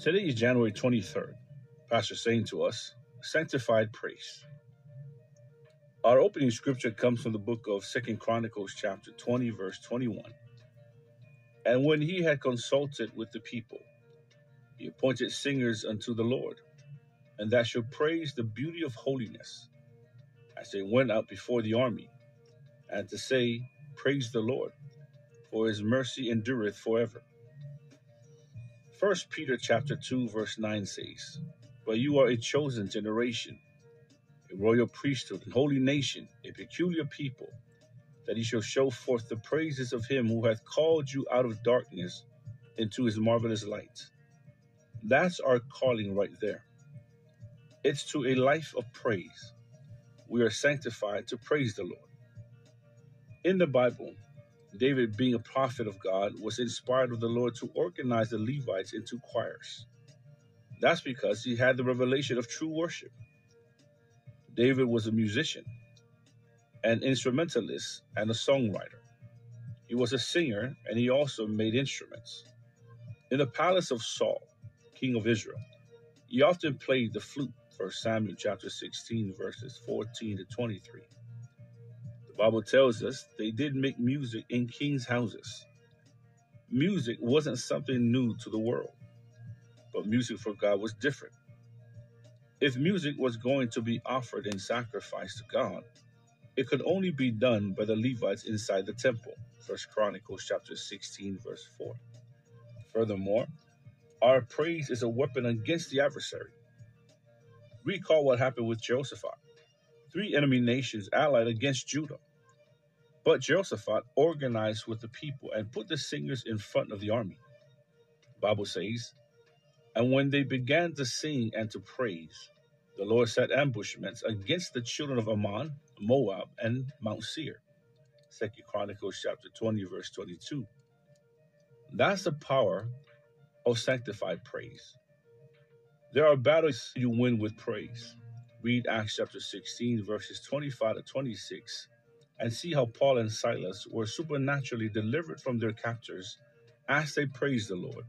Today is January 23rd. Pastor saying to us, Sanctified Praise. Our opening scripture comes from the book of Second Chronicles, chapter 20, verse 21. And when he had consulted with the people, he appointed singers unto the Lord, and that should praise the beauty of holiness, as they went out before the army, and to say, Praise the Lord, for his mercy endureth forever. First Peter chapter 2 verse 9 says, But you are a chosen generation, a royal priesthood, and holy nation, a peculiar people, that he shall show forth the praises of him who hath called you out of darkness into his marvelous light. That's our calling right there. It's to a life of praise. We are sanctified to praise the Lord. In the Bible, David, being a prophet of God, was inspired of the Lord to organize the Levites into choirs. That's because he had the revelation of true worship. David was a musician, an instrumentalist, and a songwriter. He was a singer, and he also made instruments. In the palace of Saul, king of Israel, he often played the flute, 1 Samuel chapter 16, verses 14 to 23. Bible tells us they did make music in kings' houses. Music wasn't something new to the world, but music for God was different. If music was going to be offered in sacrifice to God, it could only be done by the Levites inside the temple. First Chronicles chapter 16, verse 4. Furthermore, our praise is a weapon against the adversary. Recall what happened with Jehoshaphat. Three enemy nations allied against Judah. But Jehoshaphat organized with the people and put the singers in front of the army. The Bible says, And when they began to sing and to praise, the Lord set ambushments against the children of Ammon, Moab, and Mount Seir. Second Chronicles chapter 20, verse 22. That's the power of sanctified praise. There are battles you win with praise. Read Acts chapter 16, verses 25 to 26 and see how Paul and Silas were supernaturally delivered from their captors as they praised the Lord.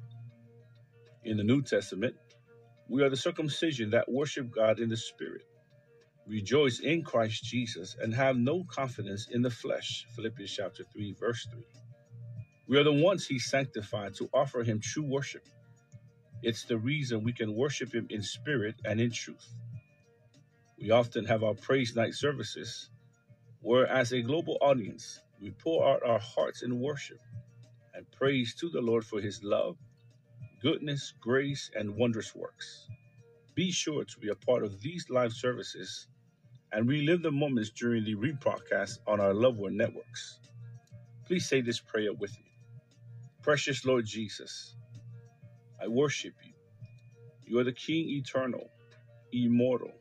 In the New Testament, we are the circumcision that worship God in the Spirit, rejoice in Christ Jesus, and have no confidence in the flesh. Philippians chapter 3, verse 3. We are the ones He sanctified to offer Him true worship. It's the reason we can worship Him in spirit and in truth. We often have our praise night services where as a global audience, we pour out our hearts in worship and praise to the Lord for his love, goodness, grace, and wondrous works. Be sure to be a part of these live services and relive the moments during the rebroadcast on our LoveWorld networks. Please say this prayer with me. Precious Lord Jesus, I worship you. You are the King eternal, immortal,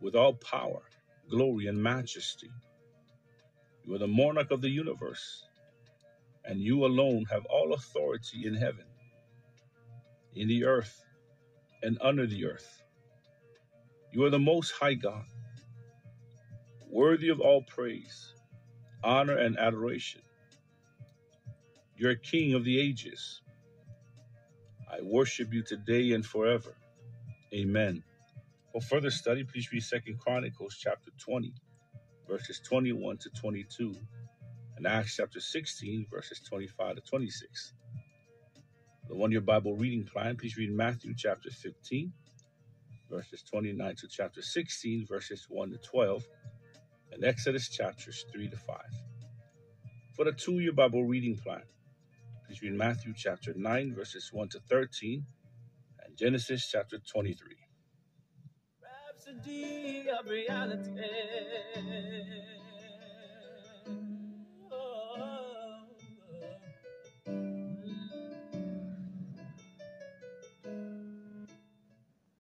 with all power, glory, and majesty. You are the monarch of the universe, and you alone have all authority in heaven, in the earth, and under the earth. You are the most high God, worthy of all praise, honor, and adoration. You're King of the ages. I worship you today and forever. Amen. For further study, please read Second Chronicles chapter 20 verses 21 to 22, and Acts chapter 16, verses 25 to 26. The one year Bible reading plan, please read Matthew chapter 15, verses 29 to chapter 16, verses 1 to 12, and Exodus chapters 3 to 5. For the two year Bible reading plan, please read Matthew chapter 9, verses 1 to 13, and Genesis chapter 23 of reality.